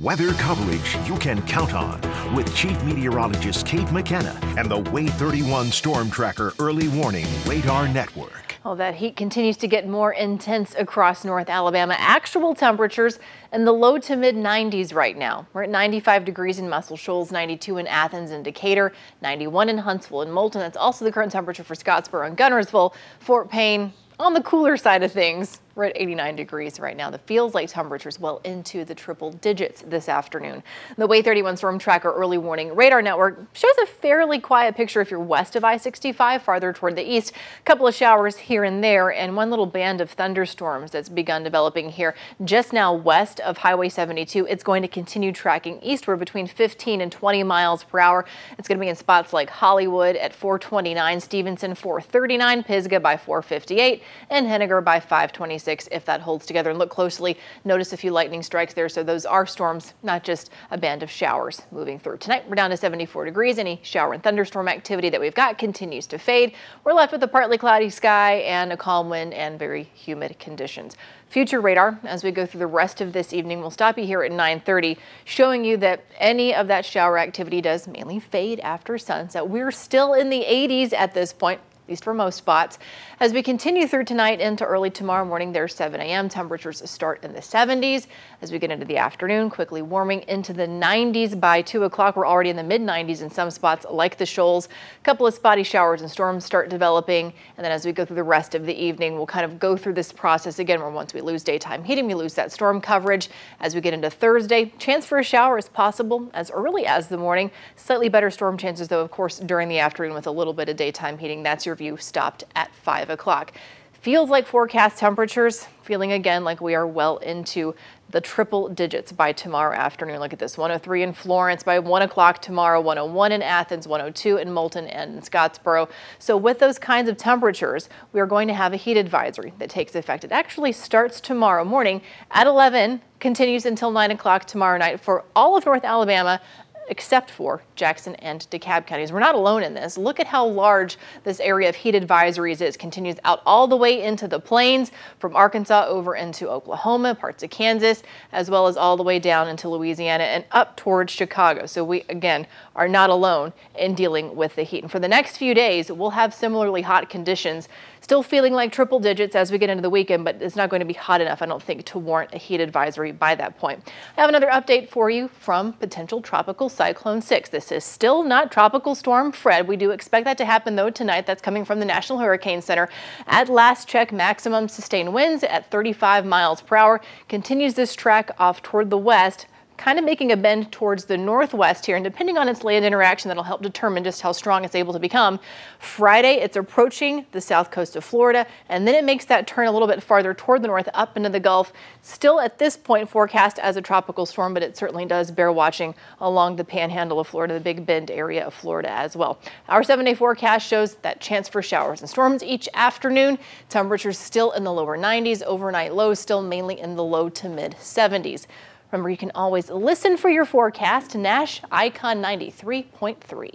Weather coverage you can count on with Chief Meteorologist Kate McKenna and the WAAY 31 Storm Tracker Early Warning Radar Network. Well, that heat continues to get more intense across North Alabama. Actual temperatures in the low to mid 90s right now. We're at 95 degrees in Muscle Shoals, 92 in Athens and Decatur, 91 in Huntsville and Moulton. That's also the current temperature for Scottsboro and Guntersville. Fort Payne on the cooler side of things. We're at 89 degrees right now. The feels like temperatures well into the triple digits this afternoon. The WAAY 31 Storm Tracker early warning radar network shows a fairly quiet picture if you're west of I-65, farther toward the east. A couple of showers here and there, and one little band of thunderstorms that's begun developing here just now west of Highway 72. It's going to continue tracking eastward between 15 and 20 miles per hour. It's going to be in spots like Hollywood at 429, Stevenson 439, Pisgah by 458, and Henagar by 526 if that holds together. And look closely, notice a few lightning strikes there. So those are storms, not just a band of showers moving through. Tonight, we're down to 74 degrees. Any shower and thunderstorm activity that we've got continues to fade. We're left with a partly cloudy sky and a calm wind and very humid conditions. Future radar, as we go through the rest of this evening, we'll stop you here at 930, showing you that any of that shower activity does mainly fade after sunset. We're still in the 80s at this point least for most spots. As we continue through tonight into early tomorrow morning, there's 7 a.m. Temperatures start in the 70s. As we get into the afternoon, quickly warming into the 90s by 2 o'clock. We're already in the mid 90s in some spots like the shoals. A couple of spotty showers and storms start developing. And then as we go through the rest of the evening, we'll kind of go through this process again where once we lose daytime heating, we lose that storm coverage. As we get into Thursday, chance for a shower is possible as early as the morning. Slightly better storm chances, though, of course, during the afternoon with a little bit of daytime heating. That's your view stopped at 5 o'clock. Feels like forecast temperatures, feeling again like we are well into the triple digits by tomorrow afternoon. Look at this 103 in Florence by 1 o'clock tomorrow, 101 in Athens, 102 in Moulton and in Scottsboro. So with those kinds of temperatures, we are going to have a heat advisory that takes effect. It actually starts tomorrow morning at 11, continues until 9 o'clock tomorrow night for all of North Alabama except for Jackson and DeKalb counties. We're not alone in this. Look at how large this area of heat advisories is. Continues out all the way into the plains from Arkansas over into Oklahoma, parts of Kansas, as well as all the way down into Louisiana and up towards Chicago. So we, again, are not alone in dealing with the heat. And for the next few days, we'll have similarly hot conditions. Still feeling like triple digits as we get into the weekend, but it's not going to be hot enough, I don't think, to warrant a heat advisory by that point. I have another update for you from potential tropical Cyclone 6. This is still not Tropical Storm Fred. We do expect that to happen, though, tonight. That's coming from the National Hurricane Center. At last check, maximum sustained winds at 35 miles per hour. Continues this track off toward the west kind of making a bend towards the northwest here. And depending on its land interaction, that'll help determine just how strong it's able to become. Friday, it's approaching the south coast of Florida, and then it makes that turn a little bit farther toward the north up into the Gulf. Still at this point forecast as a tropical storm, but it certainly does bear watching along the panhandle of Florida, the Big Bend area of Florida as well. Our seven day forecast shows that chance for showers and storms each afternoon. Temperatures still in the lower 90s, overnight lows still mainly in the low to mid 70s. Remember, you can always listen for your forecast Nash Icon 93.3.